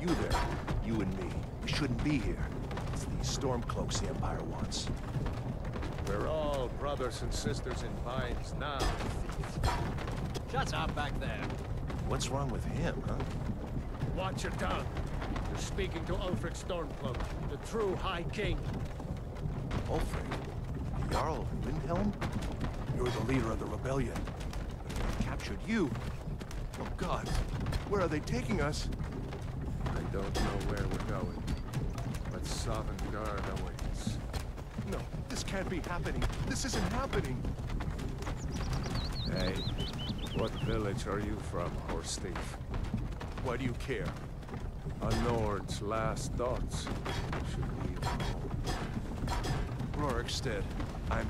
You there, you and me. We shouldn't be here. It's these Stormcloaks the Empire wants. We're all brothers and sisters in binds now, thief. Shut up back there. What's wrong with him, huh? Watch your tongue. You're speaking to Ulfric Stormcloak, the true High King. Ulfric? The Jarl of Windhelm? You're the leader of the rebellion. But they captured you. Oh god, where are they taking us? I don't know where we're going, but Sovngarde awaits. No, this can't be happening. This isn't happening. Hey, what village are you from, horse thief? Why do you care? A Nord's last thoughts. Should we Rorikstead. I'm